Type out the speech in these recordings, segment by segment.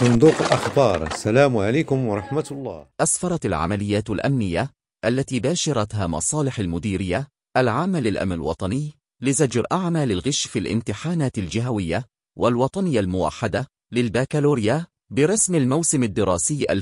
صندوق الأخبار السلام عليكم ورحمة الله. أسفرت العمليات الأمنية التي باشرتها مصالح المديرية العامة للأمن الوطني لزجر أعمال الغش في الامتحانات الجهوية والوطنية الموحدة للباكالوريا برسم الموسم الدراسي 2021-2022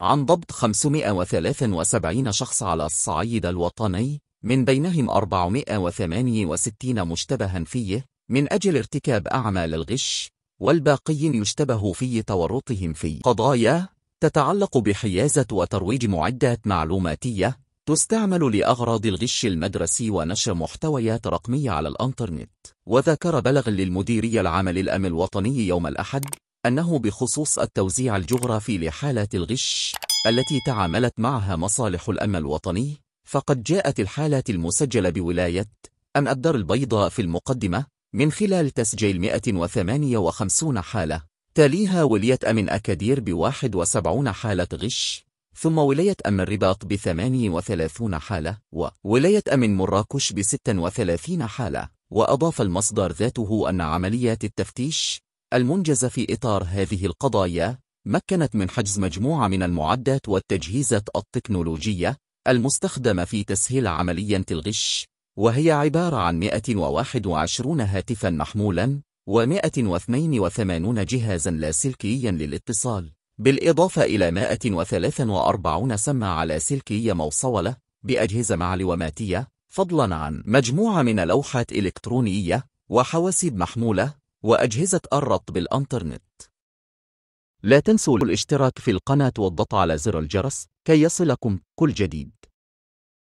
عن ضبط 573 شخص على الصعيد الوطني من بينهم 468 مشتبها فيه من أجل ارتكاب أعمال الغش والباقي يشتبه في تورطهم في قضايا تتعلق بحيازة وترويج معدات معلوماتية تستعمل لأغراض الغش المدرسي ونشر محتويات رقمية على الأنترنت. وذكر بلغ للمديرية العام للأمن الوطني يوم الأحد أنه بخصوص التوزيع الجغرافي لحالات الغش التي تعاملت معها مصالح الأمن الوطني فقد جاءت الحالات المسجلة بولاية أم الدار البيضاء في المقدمة من خلال تسجيل 158 حالة. تليها ولاية أمن أكادير ب 71 حالة غش. ثم ولاية أمن الرباط ب 38 حالة وولاية أمن مراكش ب 36 حالة. وأضاف المصدر ذاته أن عمليات التفتيش المنجزة في إطار هذه القضايا مكنت من حجز مجموعة من المعدات والتجهيزات التكنولوجية المستخدمة في تسهيل عملية الغش. وهي عبارة عن 121 هاتفا محمولا و182 جهازا لاسلكيا للاتصال. بالإضافة إلى 143 سماعة لاسلكية موصولة بأجهزة معلوماتية فضلا عن مجموعة من لوحات إلكترونية وحواسيب محمولة وأجهزة الربط بالأنترنت. لا تنسوا الاشتراك في القناة والضغط على زر الجرس كي يصلكم كل جديد.